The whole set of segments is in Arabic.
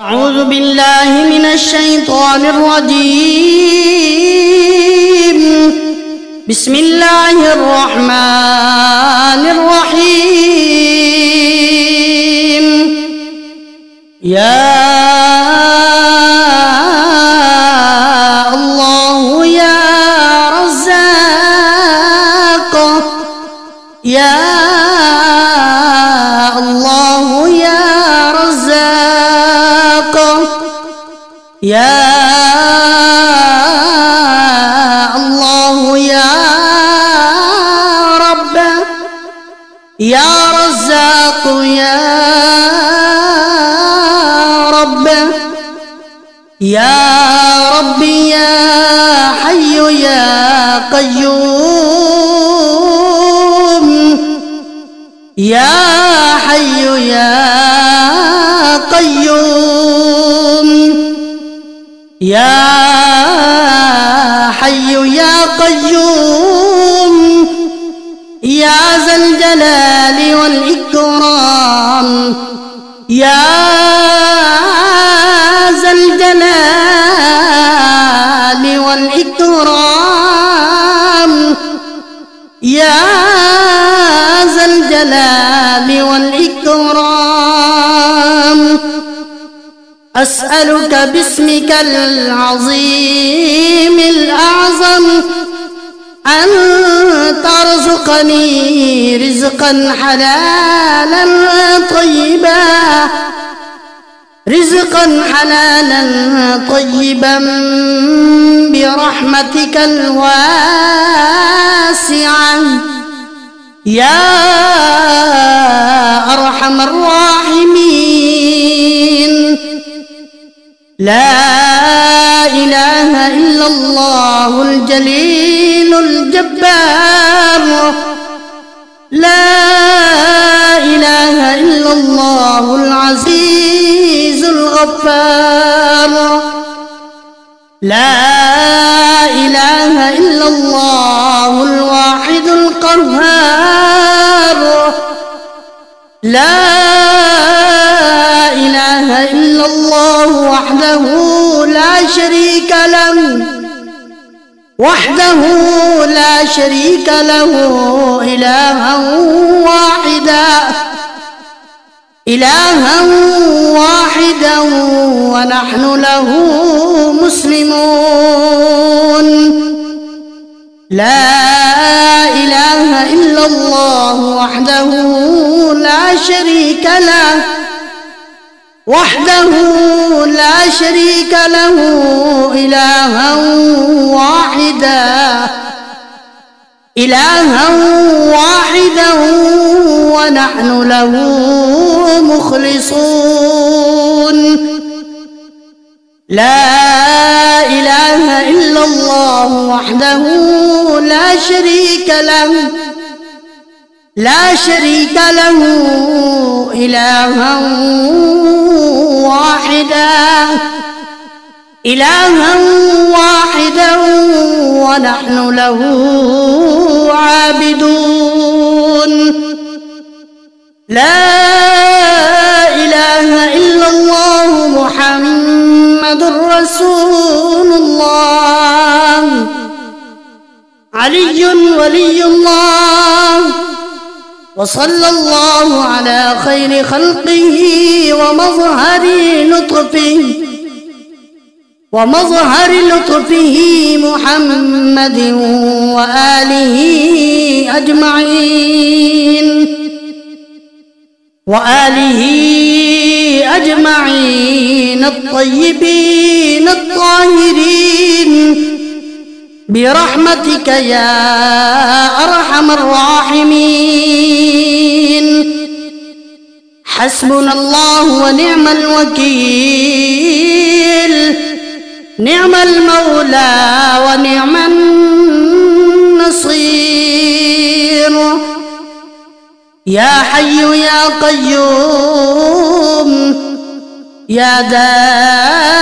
أعوذ بالله من الشيطان الرجيم. بسم الله الرحمن الرحيم. يا يا رب. يا ربي يا حي يا قيوم. يا حي يا قيوم. يا حي يا قيوم. يا ذا الجلال والإكرام. يا ذا الجلال والإكرام. أسألك باسمك العظيم الأعظم. أن ترزقني رزقا حلالا طيبا. رزقا حلالا طيبا برحمتك الواسعة. يا أرحم الراحمين. لا إله إلا الله الجليل الجبار. لا إله إلا الله العزيز الغفار. لا إله إلا الله الواحد القهار. لا إله إلا الله وحده شريك له. وحده لا شريك له. إلها واحدا. إلها واحدا ونحن له مسلمون. لا إله إلا الله وحده لا شريك له. وحده لا شريك له إلها واحدا. إلها واحدا ونحن له مخلصون. لا إله إلا الله وحده لا شريك له. لا شريك له إلها واحدا. إلها واحدا ونحن له عابدون. لا إله إلا الله محمد رسول الله. علي ولي الله. وصلى الله على خير خلقه ومظهر لطفه ومظهر لطفه محمد وآله أجمعين. وآله أجمعين الطيبين الطاهرين برحمتك يا أرحم الراحمين. حسبنا الله ونعم الوكيل. نعم المولى ونعم النصير. يا حي يا قيوم يا دائم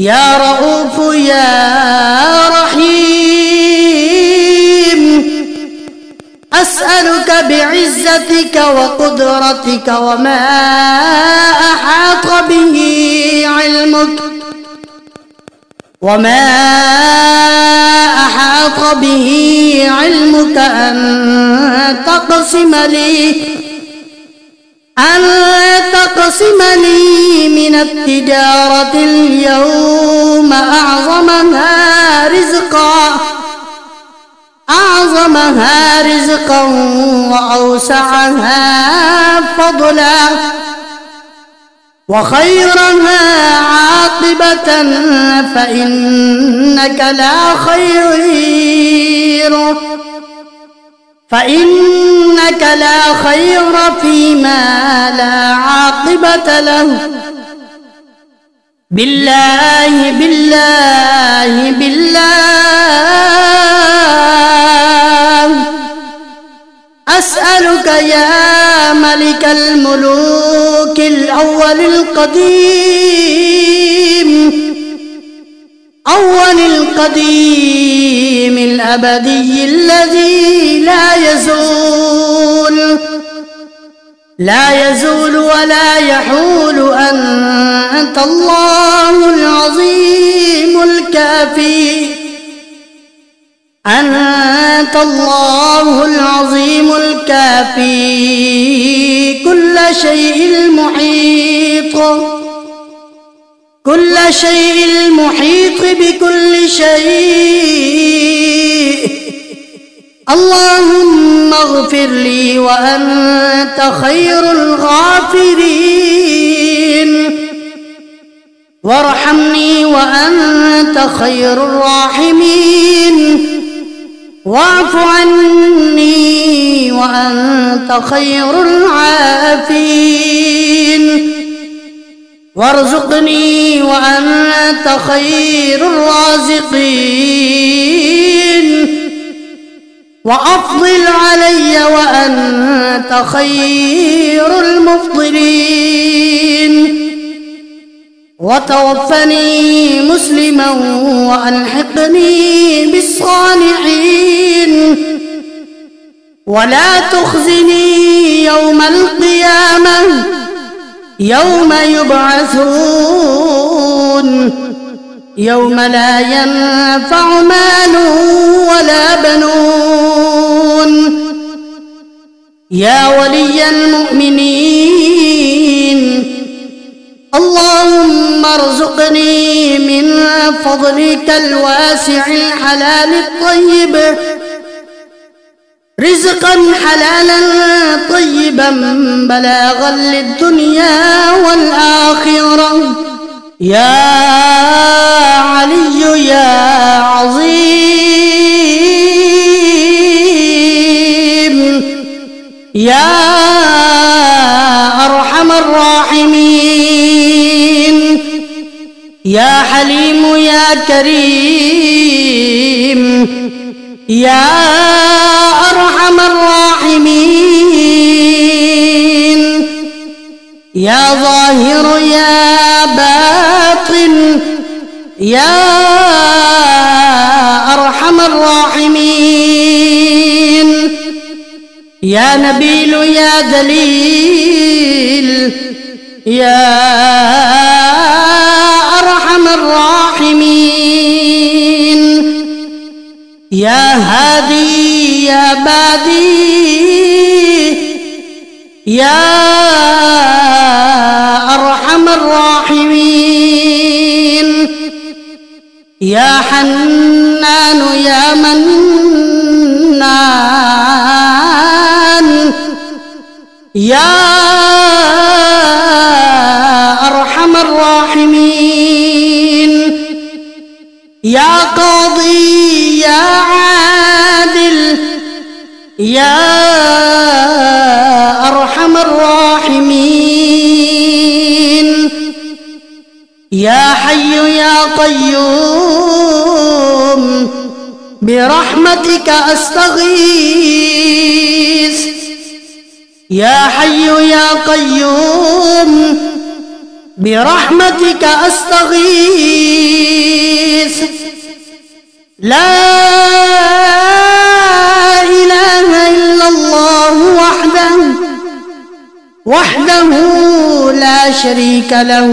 يا رؤوف يا رحيم أسألك بعزتك وقدرتك وما أحاط به علمك وما أحاط به علمك أن تقسم لي أن تقسم لي من التجارة اليوم أعظمها رزقا أعظمها رزقا وأوسعها فضلا وخيرها عاقبة فإنك لا خير. فإنك لا خير فيما لا عاقبة له. بالله بالله بالله. أسألك يا ملك الملوك الأول القديم أول القديم الأبدي الذي لا يزول لا يزول ولا يحول أنت الله العظيم الكافي أنت الله العظيم الكافي كل شيء المحيط. كل شيء المحيط بكل شيء. اللهم اغفر لي وأنت خير الغافرين. وارحمني وأنت خير الراحمين. واعف عني وأنت خير العافين. وارزقني وأنت خير الرازقين. وأفضل علي وأنت خير المفضلين. وتوفني مسلما وألحقني بالصالحين. ولا تخزني يوم القيامة يوم يبعثون. يوم لا ينفع مال ولا بنون. يا ولي المؤمنين اللهم ارزقني من فضلك الواسع الحلال الطيب. رزقا حلالا طيبا بلاغا للدنيا والآخرة. يا علي يا عظيم. يا أرحم الراحمين. يا حليم يا كريم. يا أرحم الراحمين. يا ظاهر يا باطن يا أرحم الراحمين. يا نبيل يا دليل يا يا هادي يا بادي يا أرحم الراحمين. يا حنان يا منان يا أرحم الراحمين. يا قاضي يا يا حي يا قيوم برحمتك أستغيث. يا حي يا قيوم برحمتك أستغيث. لا شريك له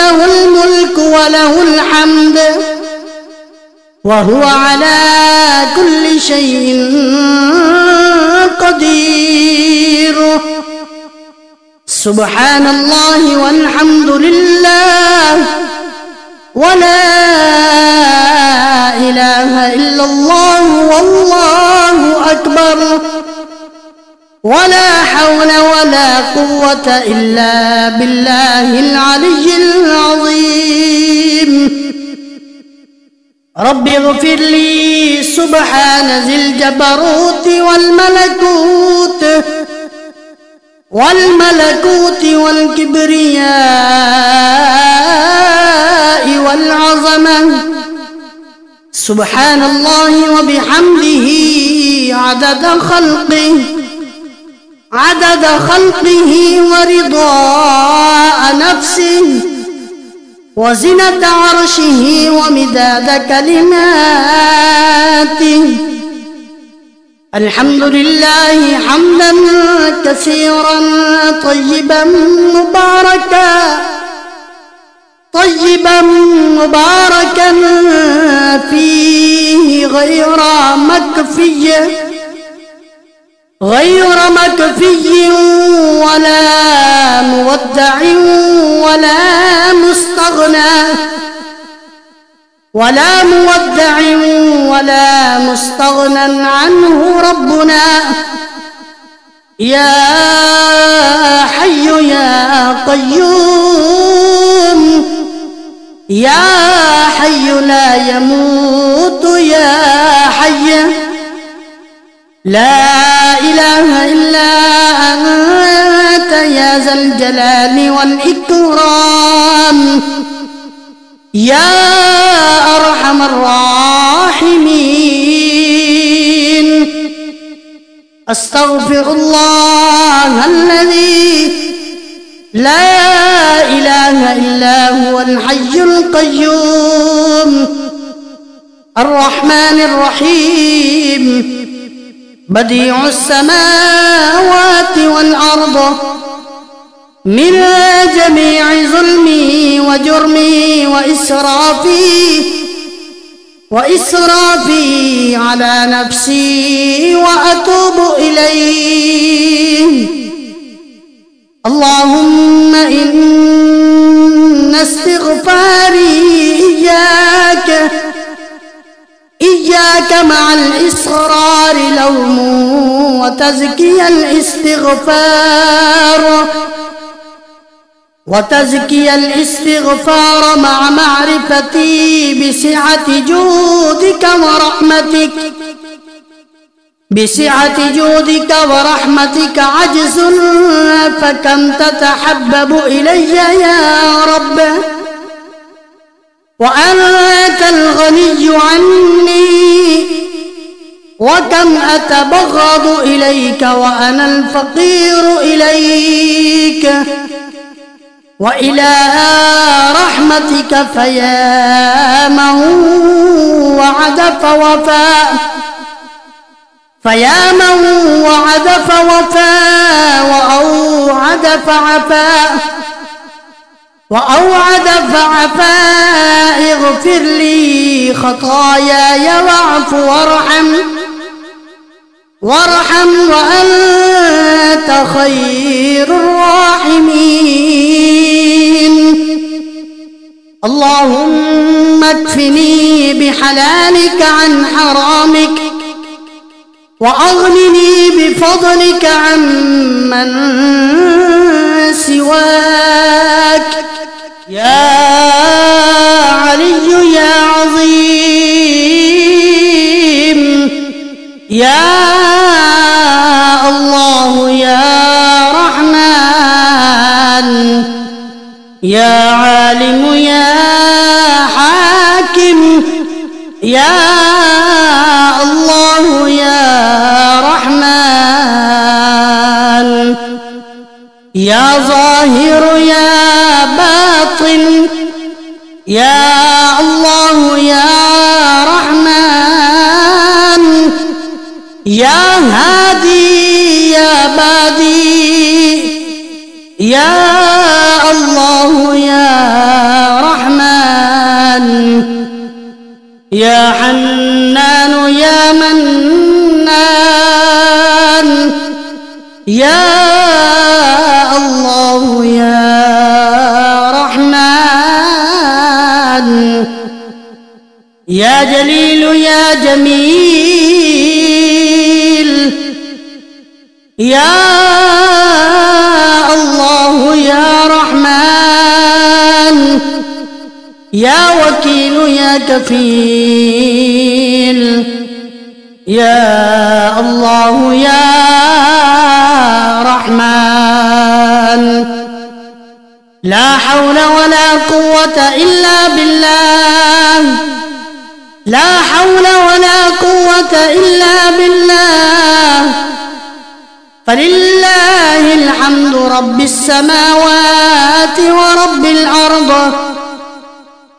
له الملك وله الحمد وهو على كل شيء قدير. سبحان الله والحمد لله ولا إله إلا الله والله أكبر ولا حول ولا قوة إلا بالله العلي العظيم. رب اغفر لي سبحان ذي الجبروت والملكوت والملكوت والكبرياء والعظمة. سبحان الله وبحمده عدد خلقه. عدد خلقه ورضاء نفسه وزنة عرشه ومداد كلماته. الحمد لله حمدا كثيرا طيبا مباركا طيبا مباركا فيه غير مكفيه غير مكفي ولا مودع ولا مستغنى ولا مودع ولا مستغنى عنه ربنا. يا حي يا قيوم يا حي لا يموت يا حي. لا إله إلا أنت يا ذا الجلال والإكرام. يا أرحم الراحمين. أستغفر الله الذي لا إله إلا هو الحي القيوم. الرحمن الرحيم. بديع السماوات والأرض من جميع ظلمي وجرمي وإسرافي وإسرافي على نفسي وأتوب إليه. اللهم إن استغفاري إياك إياك مع الإصرار لوم وتزكي الإستغفار. وتزكي الإستغفار مع معرفتي بسعة جودك ورحمتك. بسعة جودك ورحمتك عجز فكم تتحبب إلي يا رب. وأنت الغني عني وكم أتبغض إليك وأنا الفقير إليك وإلى رحمتك فيا من وعد فوفى فيا من وعد فوفى وأوعد فعفى وأوعد فعفا اغفر لي خطاياي واعف وارحم وارحم وأنت خير الراحمين. اللهم اكفني بحلالك عن حرامك وأغنني بفضلك عمن سواك. يا يا الله يا رحمن. يا جليل يا جميل. يا يا وكيل يا كفيل. يا لا حول ولا قوة إلا بالله. لا حول ولا قوة إلا بالله. فلله الحمد رب السماوات ورب الأرض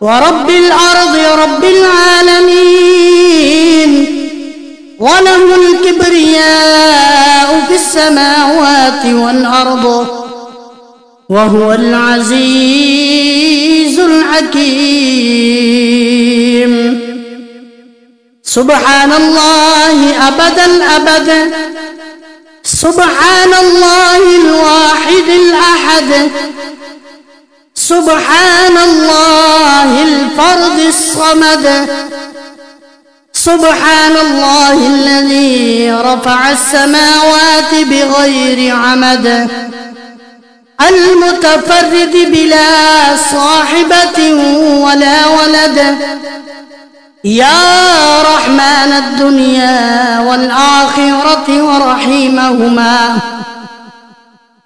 ورب الأرض رب العالمين. وله الكبرياء في السماوات والأرض وهو العزيز الحكيم. سبحان الله أبدا أبدا. سبحان الله الواحد الأحد. سبحان الله الفرد الصمد. سبحان الله الذي رفع السماوات بغير عمد. المتفرد بلا صاحبة ولا ولد. يا رحمن الدنيا والآخرة ورحيمهما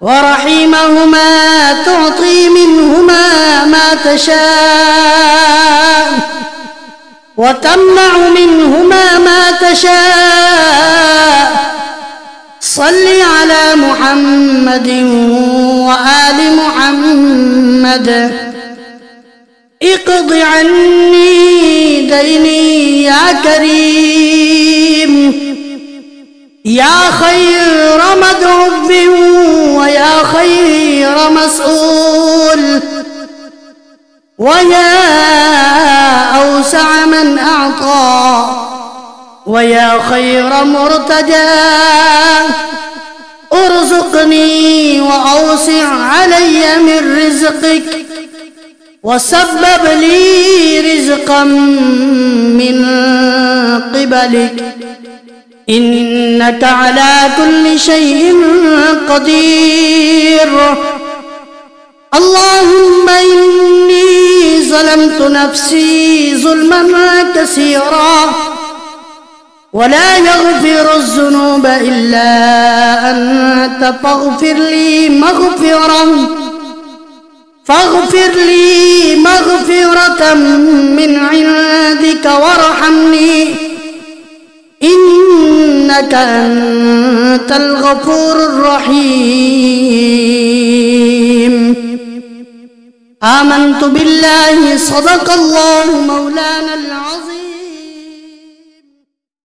ورحيمهما تعطي منهما ما تشاء وتمنع منهما ما تشاء. صل على محمد وآل محمد. اقض عني ديني يا كريم. يا خير مدعو ويا خير مسؤول. ويا أوسع من أعطى ويا خير مرتجى أرزقني وأوسع علي من رزقك وسبب لي رزقا من قبلك. إنك على كل شيء قدير. اللهم إني ظلمت نفسي ظلما كثيرا. ولا يغفر الذنوب إلا أنت فاغفر لي مغفرة. فاغفر لي مغفرة من عندك وارحمني. إنك أنت الغفور الرحيم. آمنت بالله صدق الله مولانا العظيم.